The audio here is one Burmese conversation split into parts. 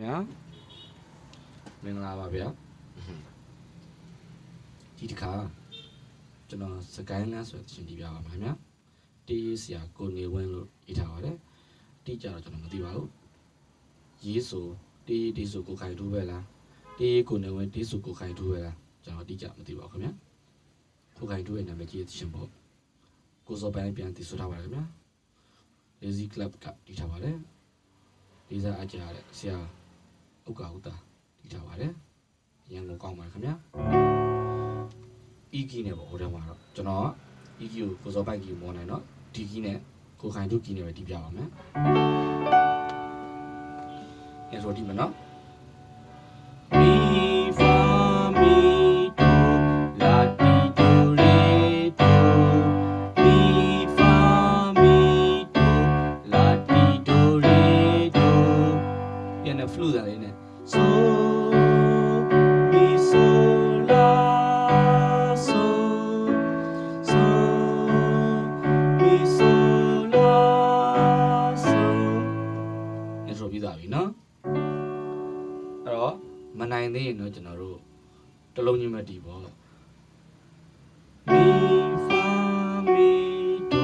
ဗျာမင်္ဂလာပါဗျာဒီတစ်ခါကျွန်တော်စကိုင်းလန်းဆိုတဲ့ရှင်ပြပြပါမယ်ဗျာတီးဆရာကိုနေဝင်းလို့ရေးထားပါတယ်တီးကြတော့ကျွန်တော်မသိပါဘူးရေးဆိုတီးတီးဆိုကိုခိုင်တူးပဲလားတီးကိုနေဝင်းတီးဆိုကိုခိုင်တူးပဲလားကျွန်တော်တီးကြမသိပါဘူးခင်ဗျာကိုခိုင်တူးရဲ့နာမည်ကြီးရှင်ပေါ့ကိုစောပိုင်းပြန်တည်ဆိုထားပါတယ်ခင်ဗျာ Lazy Club ကတည်ထားပါတယ်ဒီစားအကြရတဲ့ဆရာ ဥက္ကဥတာတည်ထားပါတယ်ရန်ကုန်ကောင်းပါခင်ဗျာ EG နဲ့ပေါ့ဟိုထဲမှာတော့ကျွန်တော်က EG ကိုကိုစောပိုက်ကီမောနိုင်တော့ DG နဲ့ကိုခိုင်တို့ကီနဲ့ပဲတီးပြပါမယ်အဲဆိုဒီမနော် သေးရင်တော့ကျွန်တော်တို့တစ်လုံးချင်းပဲတီးပေါ့ mi fa mi do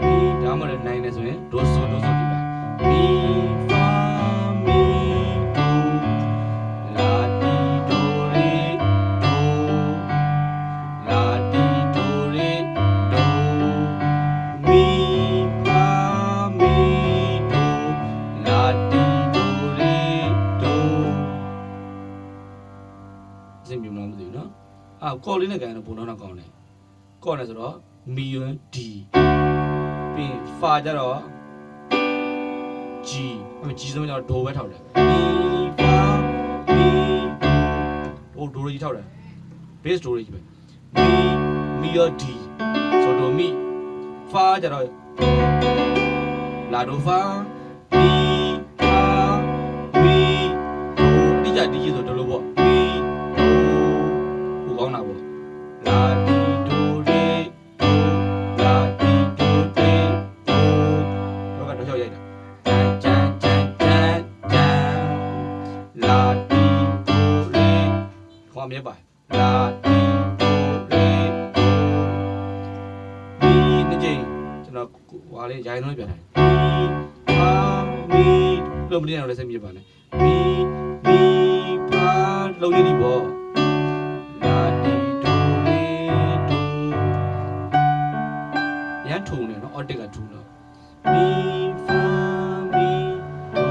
mi ဒါမှလည်းနိုင်နေဆိုရင် do so ကော်လေးနဲ့ကန်တော့ပုံတော့တော့ကောင်းတယ်ကော်နဲ့ဆိုတော့မီယွန်း D ပြီးရင်ဖာကြတော့ G အဲ့မှာ G ဆုံးကျတော့ဒိုပဲထောက်တယ်မီဖာမီဒိုဒိုကြီးထောက်တယ် bass ဒိုကြီးပဲမီမီယော D ဆိုတော့မီဖာကြတော့လာဒိုဖာမီဖာမီဒိုအတိအကျဒီကြီးဆိုတော့လို့ပေါ့ ဟွာလေးရိုင်းလုံးပြန်တယ်မီပါမီလုံးမတင်အောင်လည်းဆက်မြဲပါနဲ့မီမီပါလုံးရည်ဒီပေါ့လာတီဒိုရေဒိုရန်ထုံနေနော်အော်တစ်ကထုံတော့ mi fa mi do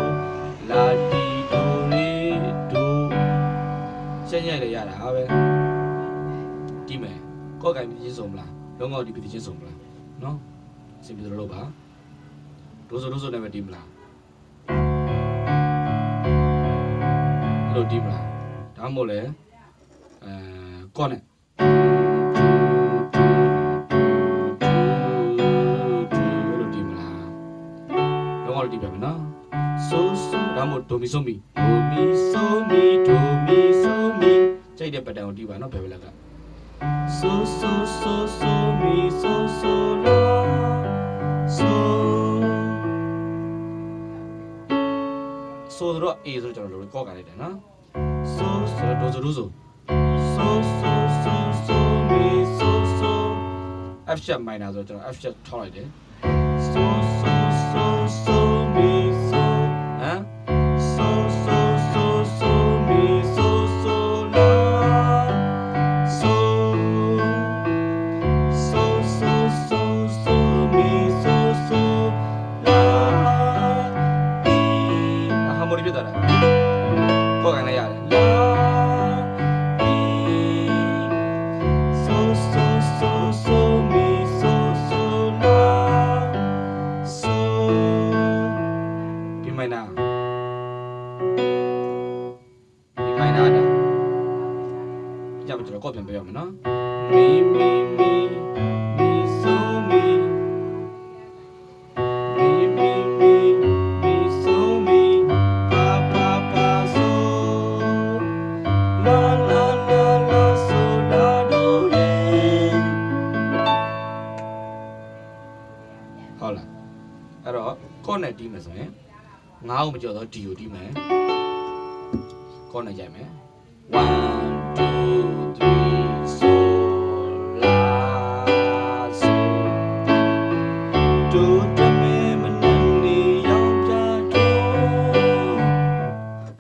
la ti do re do ရှင်းရိုက်လေရတာပဲဒီမယ်ကော့ကင်ပြီးချင်းစုံမလားလုံးကောက်ဒီပြီးချင်းစုံမလားနော်စင်ပြီးတော့လို့ပါ ဒိုးဆိုဒိုးဆိုနဲ့ပဲဒီမလားအဲ့လိုဒီမလားဒါမှမဟုတ်လေအဲကော့နဲ့အဲ့လိုဒီမလားတော့အော်ဒီပဲမနော်ဆိုဆိုဒါမို့ဒိုမီဆိုမီဒိုမီဆိုမီဒိုမီဆိုမီကြိုက်တဲ့ပတ်တန်ကိုတီးပါနော်ဘယ်ဘယ်လက်ကဆိုဆိုဆိုဆိုမီဆိုဆိုလာဆို ဆိုတော့အေဆိုကျွန်တော်တို့ကောက်ကန်လိုက်တယ်နော်ဆိုဆိုတော့ဒိုဆိုဒိုဆိုဆိုဆိုဆိုဆိုမီဆိုဆို F sharp minor ဆိုတော့ကျွန်တော် F sharp ထောက်လိုက်တယ် so so ငါ့ကိုမကြော်တော့ဒီကိုတီးမယ်ကောနဲ့ကြိုက်မယ်1 2 3 so la so do do me မနက်နေရောက်ကြတော့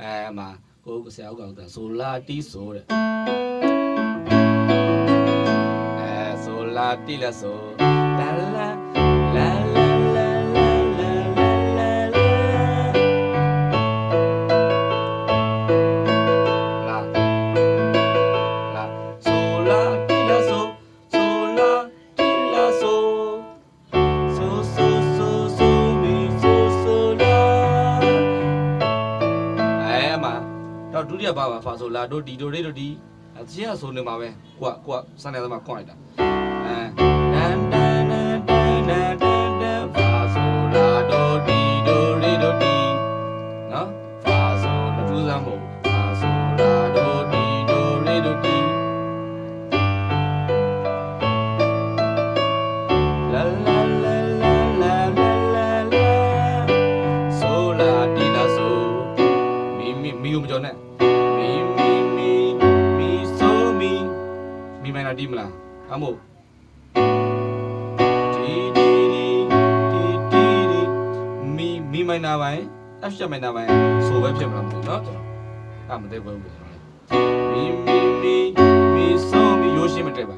အဲမှာကိုဆရာဥက္ကောင်တာ so la ti so တဲ့အဲ so la ti la so လာတို့ဒီတို့လေးတို့ဒီအချင်းကဆိုနေမှာပဲကိုကကိုကစနေသမားခွန်လိုက်တာအဲဒန်ဒန်ဒန်ဒန်ဒန်ဒန်ဒန်ဖာဆိုလာတို့ဒီတို့လေးတို့ဒီနော်ဖာဆိုလူတူးစမ်းမို့ဖာဆိုလာတို့ဒီတို့လေးတို့ဒီ La la la la la la la la So la di la so Mi mi mi ကိုမကြော်နဲ့ တာဒီမလားဒါမို့ဒီဒီဒီဒီဒီဒီမီမီမိုင်နာပိုင်း F sharp မိုင်နာပိုင်းဆိုပဲဖြစ်မှာမဟုတ်နော်ကျွန်တော်အမသိဘူးကျွန်တော်မီမီမီမီဆိုမီရိုးရှင်းမတက်ပါ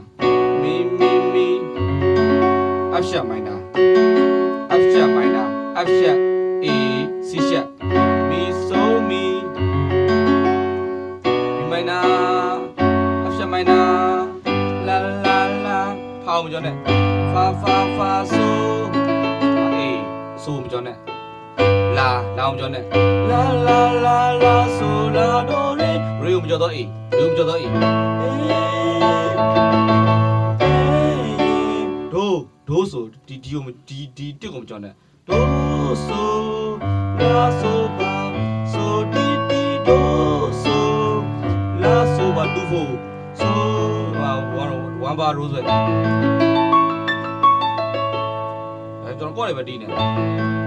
မီမီမီ F sharp မိုင်နာ F sharp မိုင်နာ F sharp A C sharp မီဆိုမီ minor F sharp minor မကျော်နဲ့ဖာဖာဖာဆိုအေးဆိုမကျော်နဲ့လာလာမကျော်နဲ့လာလာလာလာဆိုလာဒိုရေရေမကျော်တော့အေးရေမကျော်တော့အေးဒိုဒိုဆိုဒီဒီကိုဒီဒီတစ်ကိုမကျော်နဲ့ဒိုဆိုလာဆိုပါဆိုဒီဒီဒိုဆိုလာဆိုပါဒူဖိုဆိုဝါဝါ ဝမ်ဘာရိုးဆိုအဲကျွန်တော်ကောက်ရပဲတီးနေဒို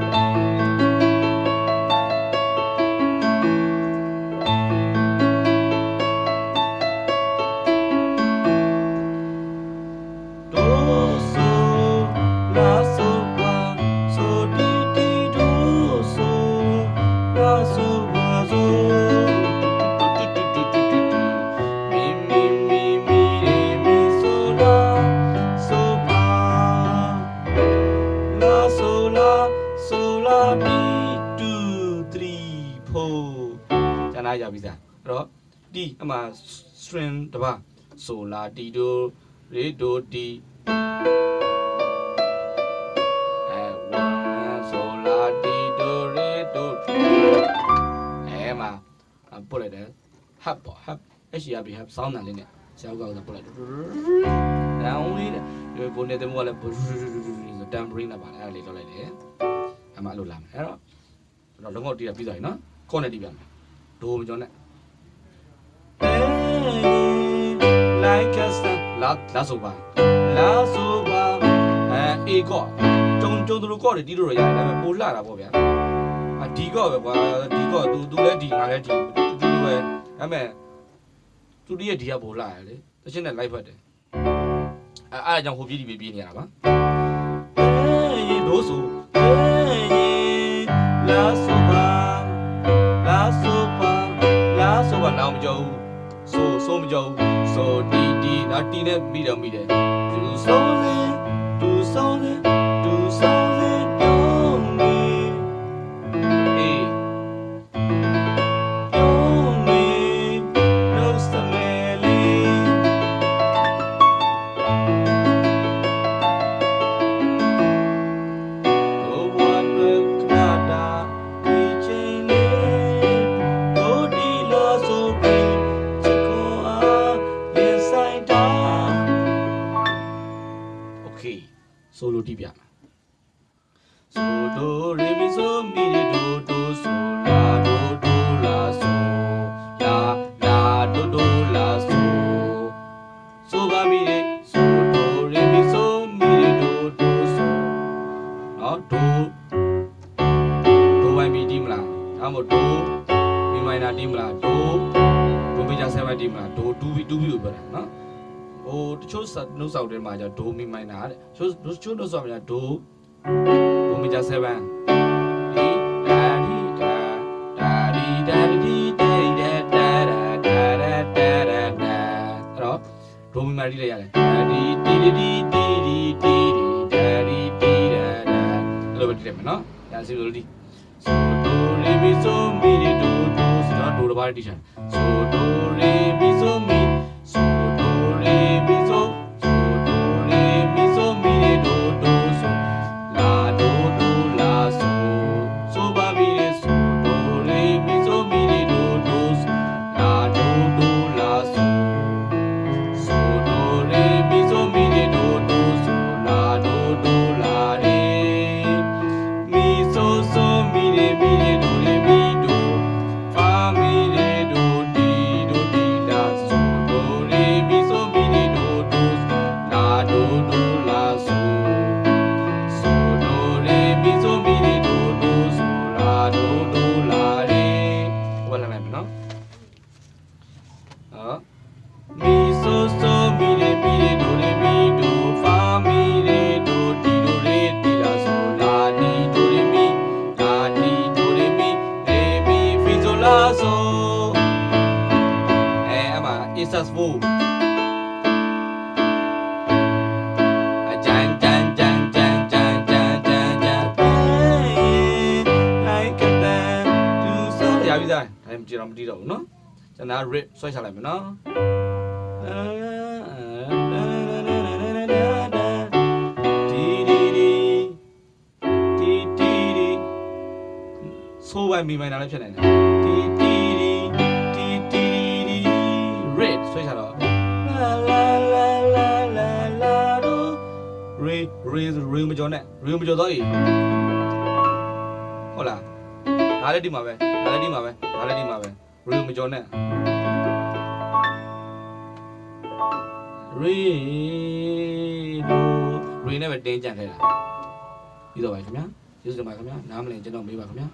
အမှ string တစ်ပါဆိုလာတီဒိုရေဒိုတီအဲဝါဆိုလာတီဒိုရေဒိုအဲမှာပုတ်လိုက်တယ် hub ပေါ့ hub HRB hub စောင်းတယ်လေးနဲ့ဆရာကောက်ကပုတ်လိုက်တယ် down လေးတဲ့ဒီကိုနေတဲ့မို့လည်း tambourine နဲ့ပါလေအဲ့ဒါလေးလောက်လိုက်တယ်အမှအဲ့လိုလာမယ်အဲ့တော့တော့လုံးဝတီးတာပြီးသွားပြီနော်ခေါနဲ့တီးပြန်မယ်ဒိုမကျော်နဲ့ like us လာလာဆိုပါလာဆိုပါအဲအေကော့ကျုံကျုံသူတို့ကော့တွေတီးလို့ရတယ်ဒါပေမဲ့ပိုလှတာပေါ့ဗျာအဒီကော့ပဲကွာဒီကော့ तू तू လည်းဒီငါလည်းဒီတူတူပဲဒါပေမဲ့သူတည်းရဲ့ဒီကပိုလှရလေတချင်းနဲ့ live ဖတ်တယ်အဲအဲ့ဒါကြောင့်ဟိုပြေးဒီပြေးပြေးနေရတာပါအေးဒိုးဆိုအေးလာဆိုပါလာဆိုပါလာဆိုပါလောင်မကြောက် တီနဲ့မိတယ်မိတယ် က်တဲ့မှာကျဒိုမီမိုင်နာတဲ့တချို့တချို့နှုတ်ဆောက်မှာဒိုဒိုမေဂျာ7ဒီဒါဒီဒါဒါဒီဒါဒီဒါဒီဒါဒါဒါဒါဒါဒါဒါအဲ့တော့ဒိုမီမာတီလေးရတယ်ဒါဒီတီတီတီတီတီတီဒါဒီတီဒါဒါအဲ့လိုပဲတီးတယ်မယ်နော်ဒါစီလိုတီဆိုဒိုရီမီဆိုမီဒီဒိုဒိုဆိုတော့ဒိုတစ်ပါးတီးချင်ဆိုဒိုရီ so ရပြီသားဒါမှမကြည့်တော့မတီးတော့ဘူးနော်ကျွန်တော် rip ဆွဲချလိုက်မယ်နော်ဆိုးပိုင်းမိမိုင်နာလည်းဖြစ်နိုင်တယ်တီတီတီတီတီတီ red ဆွဲချတော့လာလာလာလာလာလာရို re re re မကျော်နဲ့ re မကျော်တော့ဤဟုတ်လား ဒါလည်းဒီမှာပဲဒါလည်းဒီမှာပဲဒါလည်းဒီမှာပဲ re မကျော်နဲ့ re do re နဲ့ပဲတင်းကြံခဲ့တာပြီးတော့ပါခင်ဗျာကျေးဇူးတင်ပါခင်ဗျာနားမလည်ကျွန်တော်မေးပါခင်ဗျာ